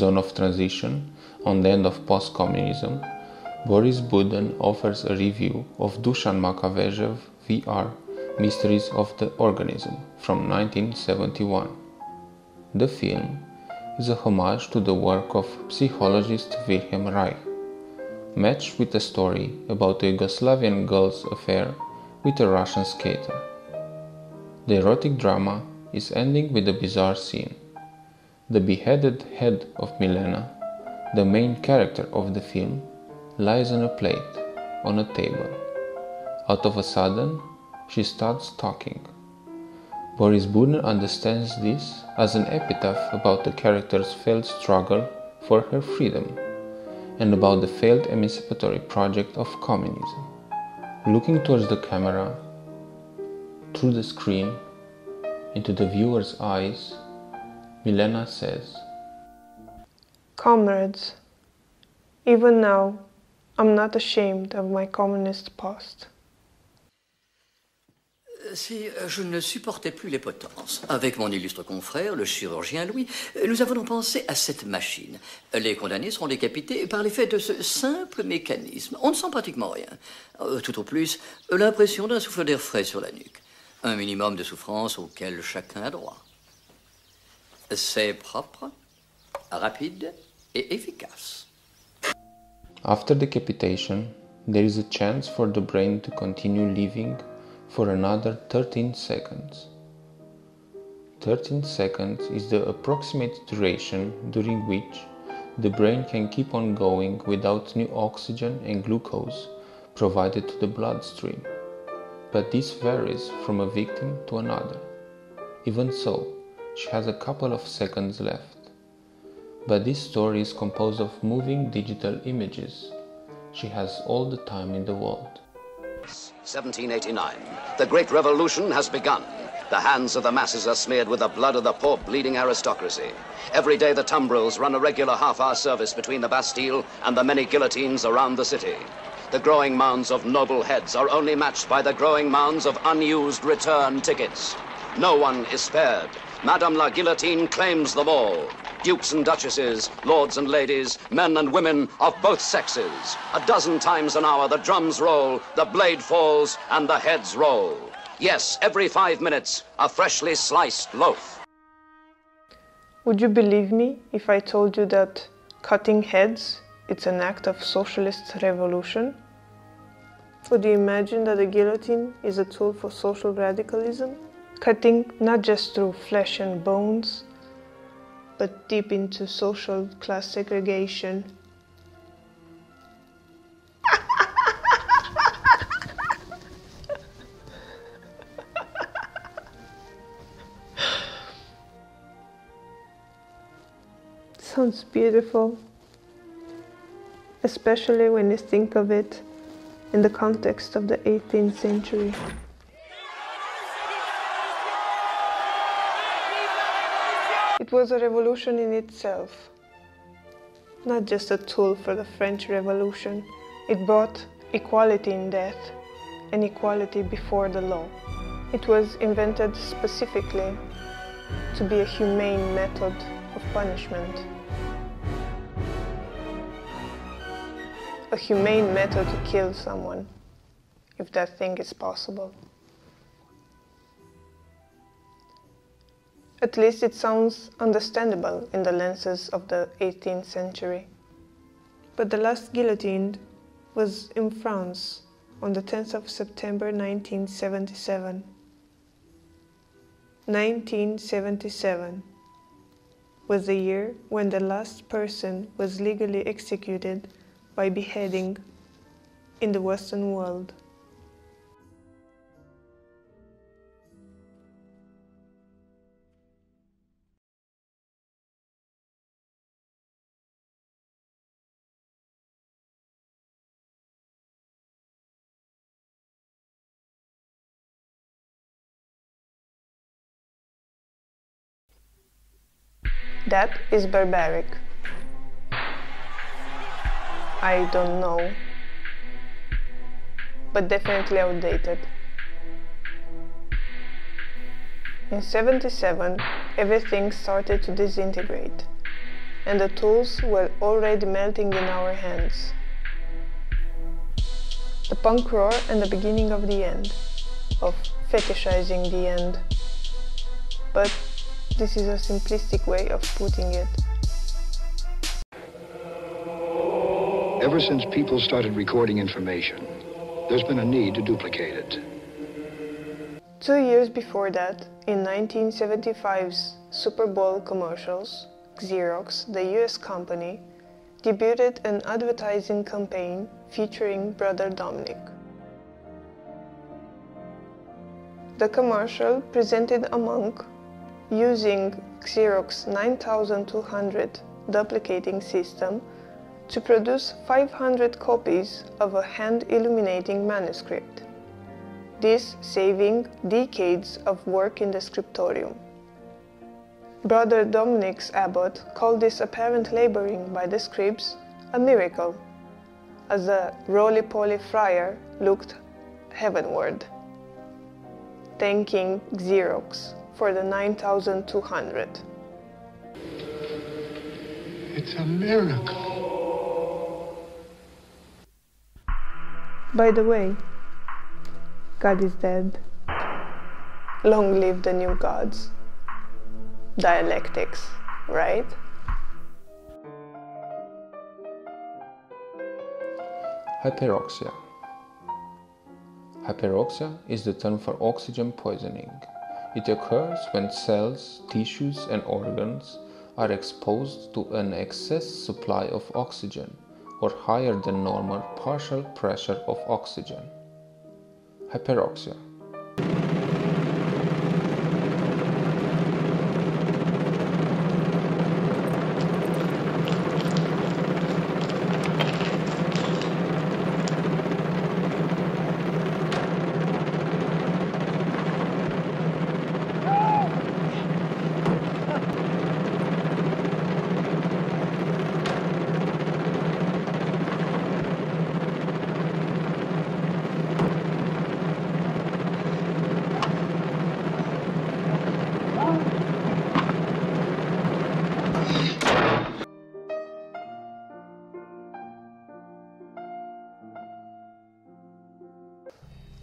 Zone of Transition on the End of Post Communism, Boris Buden offers a review of Dusan Makavejev VR Mysteries of the Organism from 1971. The film is a homage to the work of psychologist Wilhelm Reich, matched with a story about a Yugoslavian girl's affair with a Russian skater. The erotic drama is ending with a bizarre scene. The beheaded head of Milena, the main character of the film, lies on a plate on a table. Out of a sudden, she starts talking. Boris Buden understands this as an epitaph about the character's failed struggle for her freedom and about the failed emancipatory project of communism. Looking towards the camera, through the screen, into the viewer's eyes, Milena says, Comrades, even now, I'm not ashamed of my communist past. Si je ne supportais plus les potences, avec mon illustre confrère, le chirurgien Louis, nous avons pensé à cette machine. Les condamnés seront décapités par l'effet de ce simple mécanisme. On ne sent pratiquement rien. Euh, tout au plus, l'impression d'un souffle d'air frais sur la nuque. Un minimum de souffrance auquel chacun a droit. C'est propre, rapide et efficace. After decapitation, there is a chance for the brain to continue living for another 13 seconds. 13 seconds is the approximate duration during which the brain can keep on going without new oxygen and glucose provided to the bloodstream. But this varies from a victim to another. Even so, she has a couple of seconds left. But this story is composed of moving digital images. She has all the time in the world. 1789. The great revolution has begun. The hands of the masses are smeared with the blood of the poor bleeding aristocracy. Every day the tumbrils run a regular half-hour service between the Bastille and the many guillotines around the city. The growing mounds of noble heads are only matched by the growing mounds of unused return tickets. No one is spared. Madame la Guillotine claims them all dukes and duchesses, lords and ladies, men and women of both sexes. A dozen times an hour the drums roll, the blade falls, and the heads roll. Yes, every five minutes, a freshly sliced loaf. Would you believe me if I told you that cutting heads it's an act of socialist revolution? Would you imagine that the guillotine is a tool for social radicalism? Cutting not just through flesh and bones, but deep into social class segregation. Sounds beautiful, especially when you think of it in the context of the 18th century. It was a revolution in itself, not just a tool for the French Revolution. It brought equality in death and equality before the law. It was invented specifically to be a humane method of punishment. A humane method to kill someone, if that thing is possible. At least it sounds understandable in the lenses of the 18th century. But the last guillotined was in France on the 10th of September 1977. 1977 was the year when the last person was legally executed by beheading in the Western world. That is barbaric. I don't know, but definitely outdated. In 77, everything started to disintegrate. and the tools were already melting in our hands. The punk roar and the beginning of the end, of fetishizing the end. But this is a simplistic way of putting it. Ever since people started recording information, there's been a need to duplicate it. Two years before that, in 1975's Super Bowl commercials, Xerox, the US company, debuted an advertising campaign featuring Brother Dominic. The commercial presented a monk using Xerox 9200 duplicating system to produce 500 copies of a hand illuminating manuscript. This saving decades of work in the scriptorium. Brother Dominic's abbot called this apparent laboring by the scribes a miracle, as the roly-poly friar looked heavenward, thanking Xerox for the 9200. It's a miracle. By the way, God is dead. Long live the new gods. Dialectics, right? Hyperoxia. Hyperoxia is the term for oxygen poisoning. It occurs when cells, tissues, and organs are exposed to an excess supply of oxygen or higher than normal partial pressure of oxygen. Hyperoxia.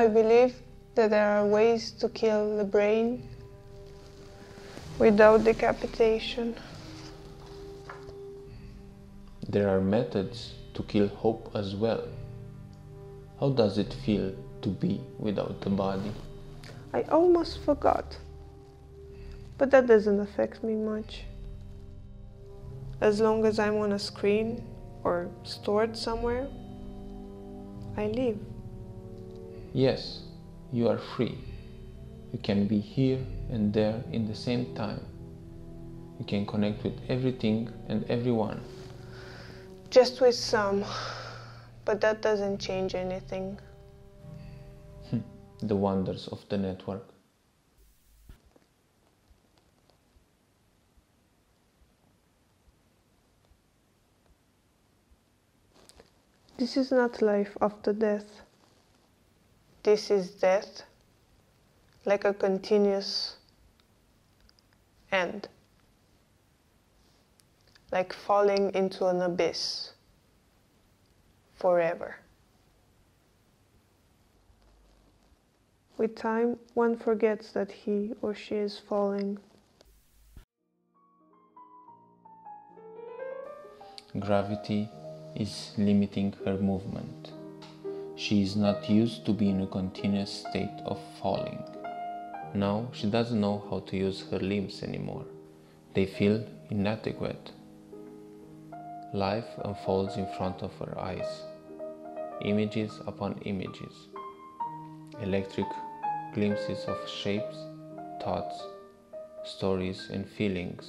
I believe that there are ways to kill the brain without decapitation. There are methods to kill hope as well. How does it feel to be without the body? I almost forgot. But that doesn't affect me much. As long as I'm on a screen or stored somewhere, I live. Yes, you are free. You can be here and there in the same time. You can connect with everything and everyone. Just with some, but that doesn't change anything. Hmm, the wonders of the network. This is not life after death. This is death like a continuous end, like falling into an abyss forever. With time, one forgets that he or she is falling. Gravity is limiting her movement. She is not used to be in a continuous state of falling. Now she doesn't know how to use her limbs anymore. They feel inadequate. Life unfolds in front of her eyes, images upon images, electric glimpses of shapes, thoughts, stories, and feelings,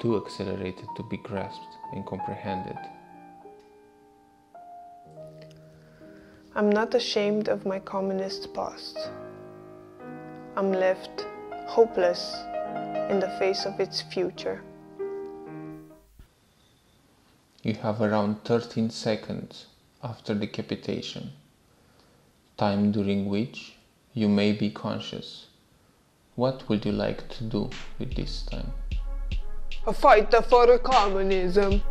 too accelerated to be grasped and comprehended. I'm not ashamed of my communist past. I'm left hopeless in the face of its future. You have around 13 seconds after decapitation, time during which you may be conscious. What would you like to do with this time? A fighter for communism.